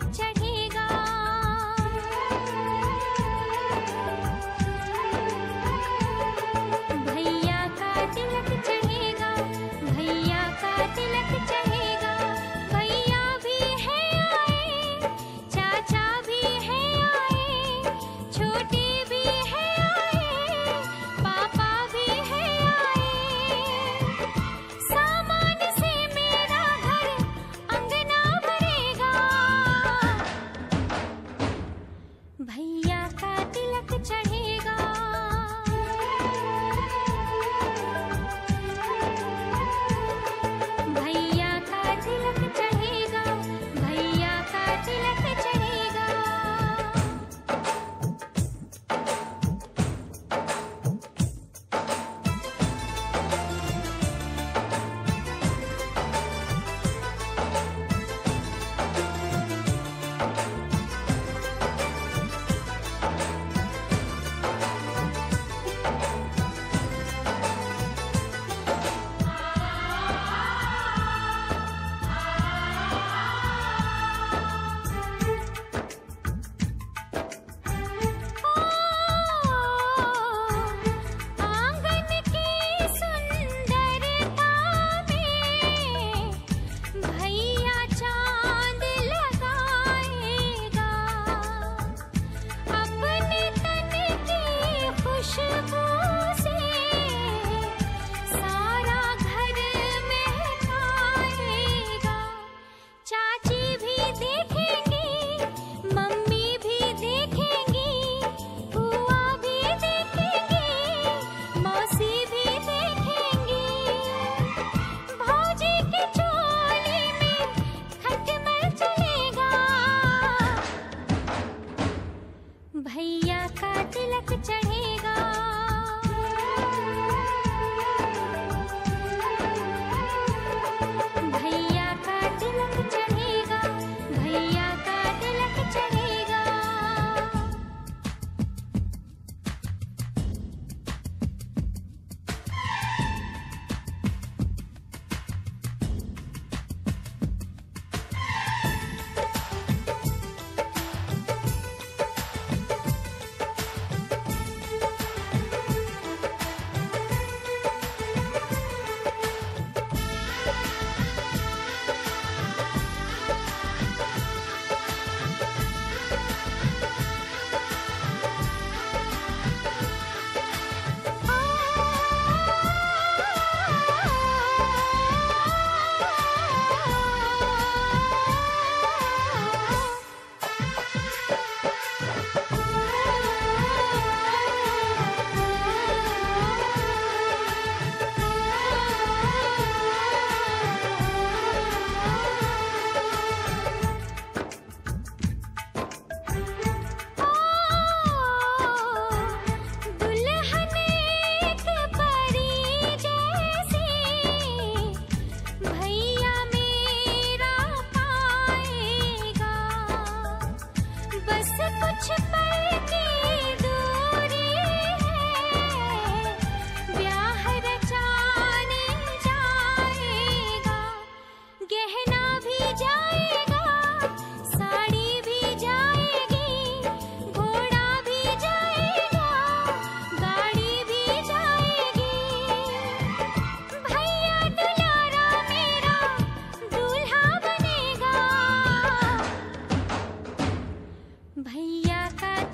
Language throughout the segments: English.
check, check.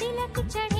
तिलक चढ़े